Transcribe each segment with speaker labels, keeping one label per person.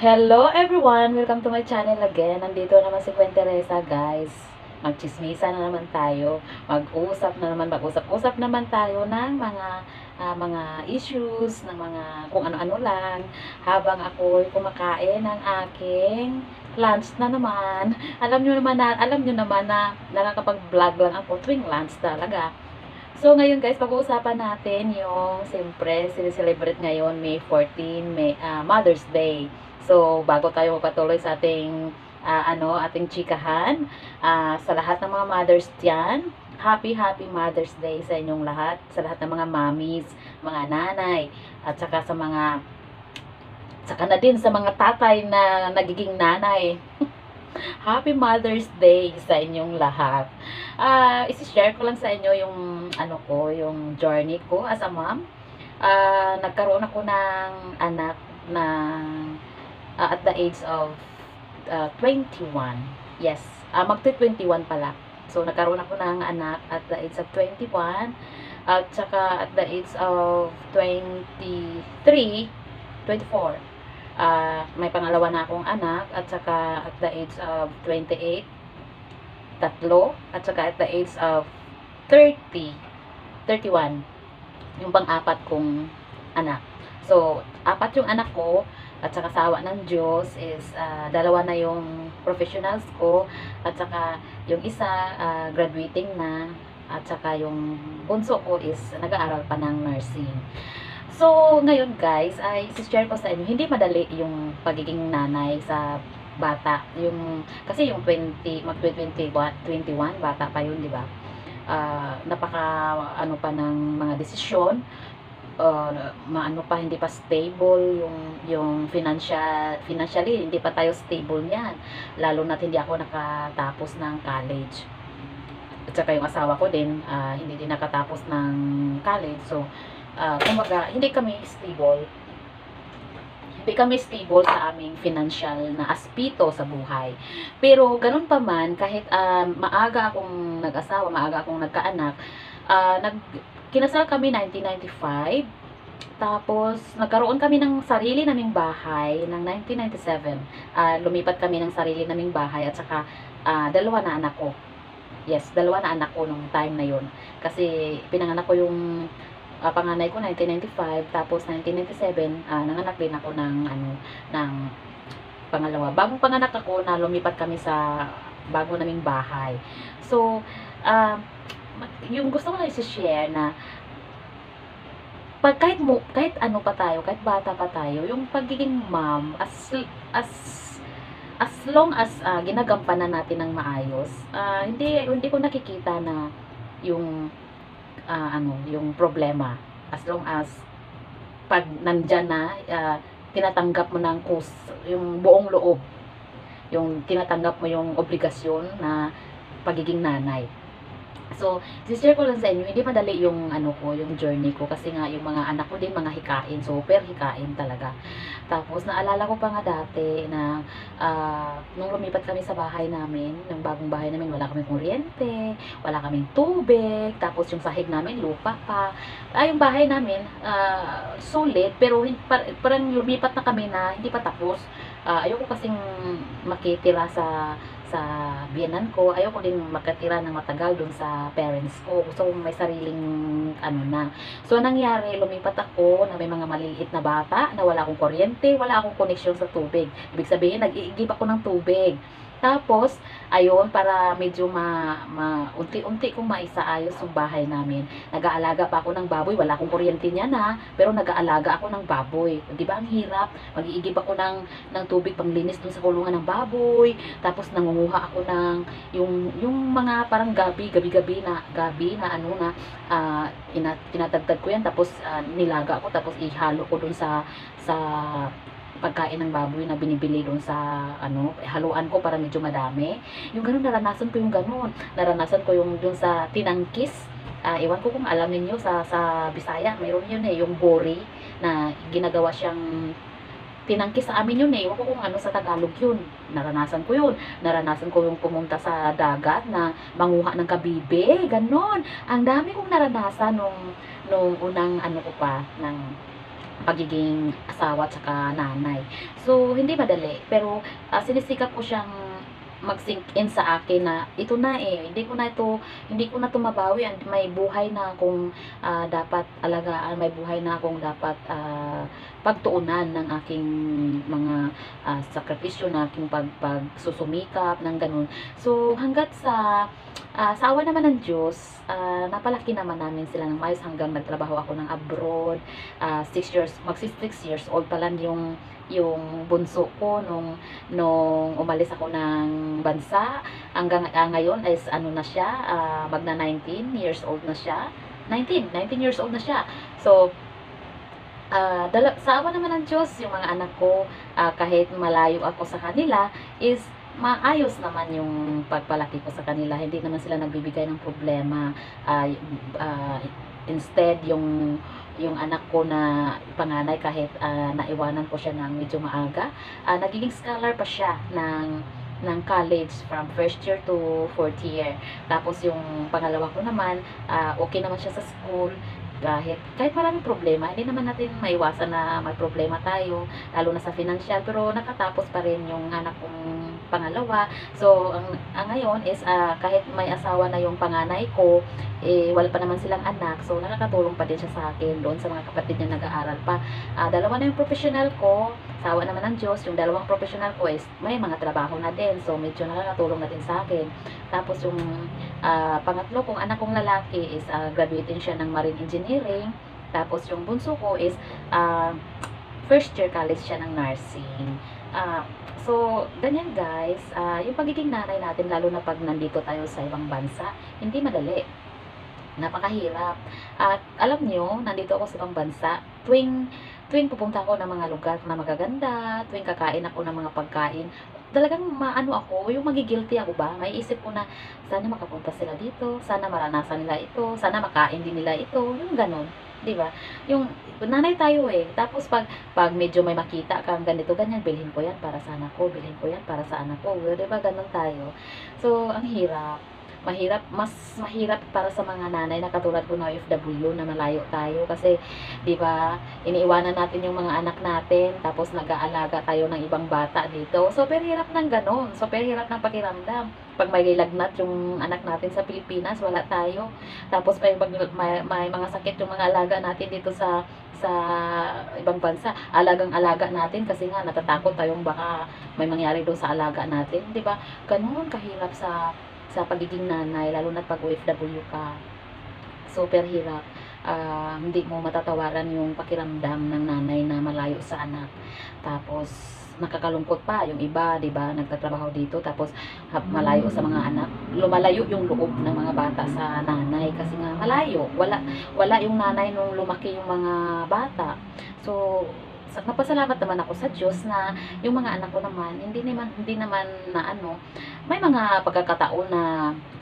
Speaker 1: Hello everyone! Welcome to my channel again. Nandito naman si Gwen Teresa guys. Magchismisa na naman tayo. Mag-usap na naman, mag-usap-usap naman tayo ng mga ah, mga issues, ng mga kung ano-ano lang. Habang ako kumakain ng aking lunch na naman. Alam nyo naman na, alam nyo naman na nakakapag-vlog lang ako tuwing lunch talaga. So, ngayon guys, pag-uusapan natin yung, siyempre, sineselebrate ngayon, May 14, May, ah, Mother's Day. So, bago tayo magpatuloy sa ating, ah, ano, ating chikahan, ah, sa lahat ng mga mothers diyan, happy, happy Mother's Day sa inyong lahat, sa lahat ng mga mommies, mga nanay, at saka sa mga, saka na din sa mga tatay na nagiging nanay. Happy Mother's Day sa inyong lahat. Ah, isi-share ko lang sa inyo yung ano ko, yung journey ko as a mom. Ah, nagkaroon ako ng anak na ah, at the age of ah, 21. Yes, ah, magti-21 pala. So nagkaroon ako ng anak at the age of 21 at saka at the age of 23, 24 ah may pangalawa na akong anak. At saka at the age of 28 tatlo. At saka at the age of 30 31 yung pang-apat kong anak. So apat yung anak ko at saka sawa ng Diyos is ah, dalawa na yung professionals ko at saka yung isa ah, graduating na at saka yung bunso ko is nag-aaral pa ng nursing So, ngayon guys, ay share ko sa inyo, hindi madali yung pagiging nanay sa bata. Yung, kasi yung 20, mag-21, 21, bata pa yun, di ba? Ah, napaka, ano pa ng mga desisyon, uh, maano pa, hindi pa stable yung, yung financial, financially, hindi pa tayo stable niyan. Lalo na hindi ako nakatapos ng college. At saka yung asawa ko din, ah, hindi din nakatapos ng college. So, uh, kumbaga, hindi kami stable. Hindi kami stable sa aming financial na aspito sa buhay. Pero, ganun pa man, kahit uh, maaga akong nag-asawa, maaga akong nagkaanak, uh, nag, kinasal kami 1995, tapos, nagkaroon kami ng sarili naming bahay ng 1997. Uh, lumipat kami ng sarili naming bahay at saka uh, dalawa na anak ko. Yes, dalawa na anak ko nung time na yun. Kasi pinanganak ko yung uh, panganay ko 1995 tapos 1997 uh, nanganak din ako ng ano ng pangalawa bagong panganak ako na lumipat kami sa bago naming bahay so uh, yung gusto ko lang i-share na pag kahit mo kahit ano pa tayo kahit bata pa tayo yung pagiging mom as as as long as uh, ginagampanan natin ng maayos uh, hindi hindi ko nakikita na yung uh, ano, yung problema. As long as pag nandyan na, uh, tinatanggap mo ng kus, yung buong loob. Yung tinatanggap mo yung obligasyon na pagiging nanay. So, share ko lang sa inyo, hindi madali yung ano ko, yung journey ko kasi nga yung mga anak ko din mga hikain, super hikain talaga. Tapos naalala ko pa nga dati na uh, nung lumipat kami sa bahay namin, yung bagong bahay namin, wala kaming kuryente, wala kaming tubig, tapos yung sahig namin lupa pa. Ah, yung bahay namin uh, sulit pero parang lumipat na kami na hindi pa tapos. Uh, ayoko kasing makitira sa sa biyanan ko, ayaw ko din makatira ng matagal dun sa parents ko. Gusto kong may sariling ano na. So, nangyari, lumipat ako na may mga maliliit na bata na wala akong kuryente, wala akong connection sa tubig. Ibig sabihin, nag-iigib ako ng tubig. Tapos, ayun, para medyo ma, ma unti-unti kong maisaayos yung bahay namin. Nag-aalaga pa ako ng baboy. Wala akong kuryente niya na, pero nag-aalaga ako ng baboy. Di ba ang hirap? Mag-iigib ako ng, ng tubig panglinis dun sa kulungan ng baboy. Tapos, nangunguha ako ng yung, yung mga parang gabi, gabi-gabi na, gabi na ano na, uh, ina, tinatagtag ko yan. Tapos, uh, nilaga ako. Tapos, ihalo ko dun sa, sa pagkain ng baboy na binibili doon sa ano, haluan ko para medyo madami. Yung ganun, naranasan ko yung ganun. Naranasan ko yung doon sa tinangkis. Uh, iwan ko kung alam niyo sa sa Bisaya, mayroon yun eh, yung bori na ginagawa siyang tinangkis sa amin yun eh. Iwan ko kung ano sa Tagalog yun. Naranasan ko yun. Naranasan ko yung pumunta sa dagat na manguha ng kabibe. Ganon. Ang dami kong naranasan nung, nung unang ano ko pa, ng pagiging asawa at saka nanay. So, hindi madali. Pero, ah, sinisikap ko siyang mag-sink in sa akin na ito na eh, hindi ko na ito, hindi ko na ito mabawi may buhay na akong ah, dapat alagaan, may buhay na akong dapat ah, pagtuunan ng aking mga ah, sakripisyo na aking pag, pagsusumikap ng ganun. So, hanggat sa ah, sa awa naman ng Diyos, ah, napalaki naman namin sila ng mais hanggang nagtrabaho ako ng abroad. 6 years, magsi 6 years old pa lang yung yung bunso ko nung nung umalis ako ng bansa. Hanggang ah, ngayon is ano na siya ah, magna 19 years old na siya. 19 19 years old na siya. So dala, sa awa naman ng Diyos yung mga anak ko ah, kahit malayo ako sa kanila is maayos naman yung pagpalaki ko sa kanila. Hindi naman sila nagbibigay ng problema. Y- ah, instead yung yung anak ko na panganay kahit ah, naiwanan ko siya ng medyo maaga ah, nagiging scholar pa siya ng ng college from first year to fourth year. Tapos yung pangalawa ko naman ah, okay naman siya sa school kahit kahit maraming problema hindi naman natin maiwasan na may problema tayo lalo na sa financial pero nakatapos pa rin yung anak kong pangalawa. So ang, ang ngayon is ah, kahit may asawa na yung panganay ko eh wala pa naman silang anak. So nakakatulong pa din siya sa akin doon sa mga kapatid niya nag-aaral pa. Ah, dalawa na yung professional ko. Sawa naman ng Diyos. Yung dalawang professional ko is may mga trabaho na din. So medyo nakakatulong na din sa akin. Tapos yung ah, pangatlo kong anak kong lalaki is ah, graduating siya ng marine engineering. Tapos yung bunso ko is ah, first year college siya ng nursing Ah, so ganyan guys Ah, yung pagiging nanay natin lalo na pag nandito tayo sa ibang bansa hindi madali napakahirap. At alam nyo, nandito ako sa ibang bansa, tuwing, tuwing pupunta ako ng mga lugar na magaganda, tuwing kakain ako ng mga pagkain, talagang maano ako, yung magigilty ako ba, may isip ko na, sana makapunta sila dito, sana maranasan nila ito, sana makain din nila ito, yung ganon. 'Di ba? Yung nanay tayo eh. Tapos pag pag medyo may makita kang ganito ganyan, bilhin ko 'yan para sa anak ko, bilhin ko 'yan para sa anak ko. 'Di ba? Ganon tayo. So, ang hirap mahirap, mas mahirap para sa mga nanay na katulad ko na OFW na malayo tayo kasi 'di ba iniiwanan natin yung mga anak natin tapos nag-aalaga tayo ng ibang bata dito. So hirap ng ganon. So hirap ng pakiramdam. Pag may lagnat yung anak natin sa Pilipinas, wala tayo. Tapos may, may, may mga sakit yung mga alaga natin dito sa sa ibang bansa. Alagang-alaga natin kasi nga natatakot tayong baka may mangyari doon sa alaga natin, 'di ba? Ganun kahirap sa sa pagiging nanay, lalo na pag OFW ka. Super hirap. Ah, hindi mo matatawaran yung pakiramdam ng nanay na malayo sa anak. Tapos, nakakalungkot pa yung iba, 'di ba? Nagtatrabaho dito tapos malayo sa mga anak. Lumalayo yung loob ng mga bata sa nanay kasi nga malayo. Wala wala yung nanay nung lumaki yung mga bata. So, napasalamat naman ako sa Diyos na yung mga anak ko naman hindi naman hindi naman na ano may mga pagkakataon na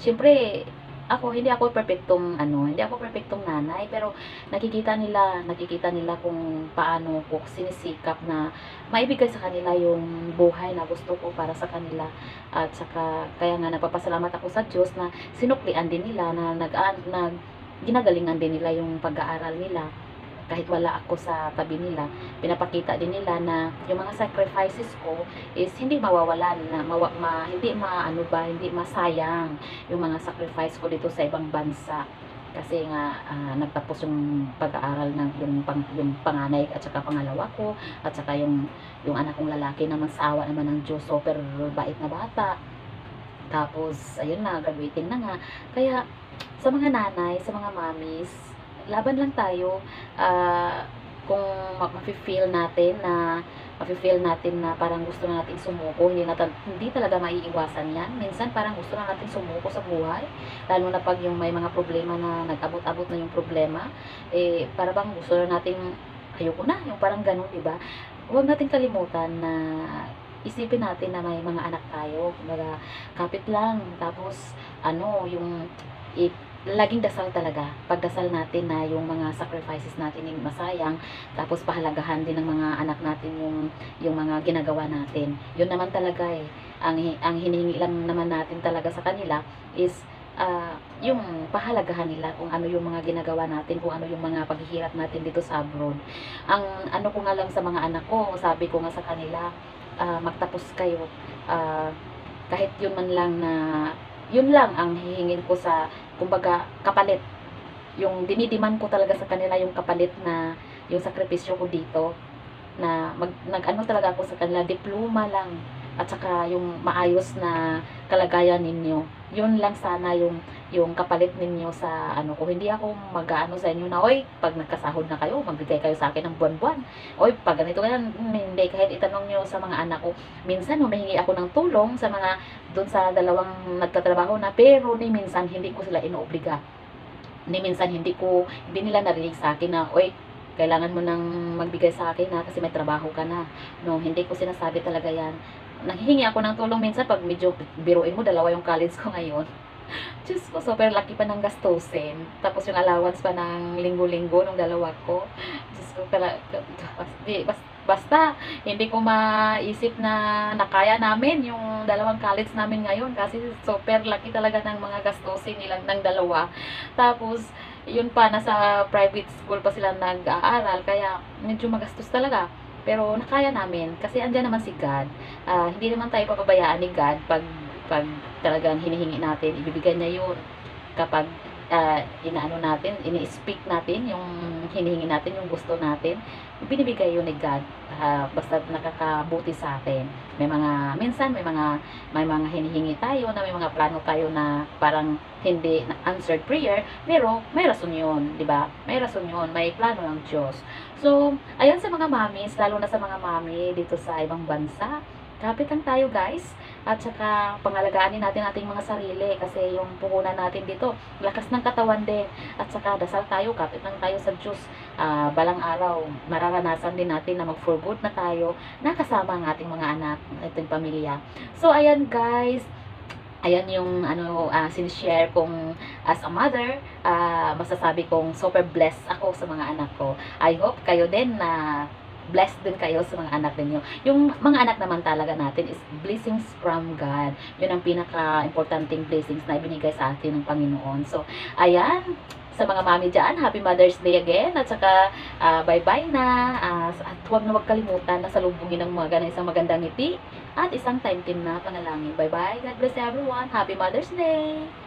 Speaker 1: siyempre ako hindi ako perpektong ano hindi ako perpektong nanay pero nakikita nila nakikita nila kung paano ko sinisikap na maibigay sa kanila yung buhay na gusto ko para sa kanila. At saka kaya nga nagpapasalamat ako sa Diyos na sinuklian din nila na nag, nag ginagalingan din nila yung pag-aaral nila kahit wala ako sa tabi nila, pinapakita din nila na yung mga sacrifices ko is hindi mawawalan na mawa, ma, hindi maano ba, hindi masayang yung mga sacrifice ko dito sa ibang bansa. Kasi nga ah, nagtapos yung pag-aaral ng yung, pang, yung panganay at saka pangalawa ko at saka yung yung anak kong lalaki naman sa awa naman ng Diyos. Super bait na bata. Tapos ayun na graduating na nga. Kaya sa mga nanay sa mga mamis laban lang tayo ah, kung ma- mafe-feel natin na mafe-feel natin na parang gusto na natin sumuko, hindi, na, hindi talaga maiiwasan yan. Minsan parang gusto na natin sumuko sa buhay, lalo na pag yung may mga problema na nag-abot-abot na yung problema, eh, para bang gusto na natin, ayoko na, yung parang ganun, di ba? Huwag natin kalimutan na isipin natin na may mga anak tayo, kumbaga, kapit lang, tapos, ano, yung, laging dasal talaga. Pagdasal natin na yung mga sacrifices natin yung masayang, tapos pahalagahan din ng mga anak natin yung yung mga ginagawa natin. Yun naman talaga eh. Ang ang hinihingi lang naman natin talaga sa kanila is ah, yung pahalagahan nila kung ano yung mga ginagawa natin, kung ano yung mga paghihirap natin dito sa abroad. Ang ano ko nga lang sa mga anak ko, sabi ko nga sa kanila, ah, magtapos kayo. Ah, kahit yun man lang na, yun lang ang hihingin ko sa, kumbaga, kapalit. Yung dinidiman ko talaga sa kanila yung kapalit na, yung sakripisyo ko dito na mag, nag-ano talaga ako sa kanila, diploma lang at saka yung maayos na kalagayan ninyo. Yun lang sana yung yung kapalit ninyo sa ano ko. Hindi ako mag-ano sa inyo na, oy, pag nagkasahod na kayo, magbigay kayo sa akin ng buwan-buwan. Oy, pag ganito yan, hmm, hindi. Kahit itanong nyo sa mga anak ko, minsan humihingi ako ng tulong sa mga doon sa dalawang nagtatrabaho na, pero ni minsan hindi ko sila inoobliga. Ni minsan hindi ko, hindi nila narinig sa akin na, oy, kailangan mo nang magbigay sa akin na kasi may trabaho ka na. No, hindi ko sinasabi talaga yan. Nanghihingi ako ng tulong minsan pag medyo biruin mo, dalawa yung college ko ngayon. Diyos ko, super laki pa ng gastusin. Tapos yung allowance pa ng linggo-linggo ng dalawa ko. Diyos ko, pala, di, bas, basta, hindi ko maisip na nakaya namin yung dalawang college namin ngayon kasi super laki talaga ng mga gastusin nilang ng dalawa. Tapos, yun pa, nasa private school pa sila nag-aaral, kaya medyo magastos talaga. Pero nakaya namin, kasi andyan naman si God. Ah, hindi naman tayo papabayaan ni God pag, pag talagang hinihingi natin, ibibigay niya yun. Kapag ah, inaano natin, ini-speak natin, yung hinihingi natin, yung gusto natin, binibigay yun ni God. Ah, basta nakakabuti sa atin. May mga, minsan may mga, may mga hinihingi tayo na may mga plano tayo na parang hindi na answered prayer, pero may rason yun, di ba? May rason yun, may plano ng Diyos. So, ayun sa mga mamis, lalo na sa mga mami dito sa ibang bansa, kapit lang tayo guys. At saka, pangalagaan din natin ating mga sarili kasi yung puhunan natin dito, lakas ng katawan din. At saka, dasal tayo, kapit lang tayo sa Diyos. Ah, balang araw, mararanasan din natin na mag-for good na tayo, nakasama ang ating mga anak, ating pamilya. So, ayan guys, ayan yung ano uh, sinishare kong as a mother ah, masasabi kong super blessed ako sa mga anak ko I hope kayo din na blessed din kayo sa mga anak ninyo yung mga anak naman talaga natin is blessings from God yun ang pinaka-importanting blessings na ibinigay sa atin ng Panginoon so ayan sa mga mami dyan, Happy Mother's Day again. At saka, ah, bye-bye na. Ah, at huwag na huwag kalimutan na salubungin ng mga ganang isang magandang ngiti at isang time team na panalangin. Bye-bye. God bless everyone. Happy Mother's Day.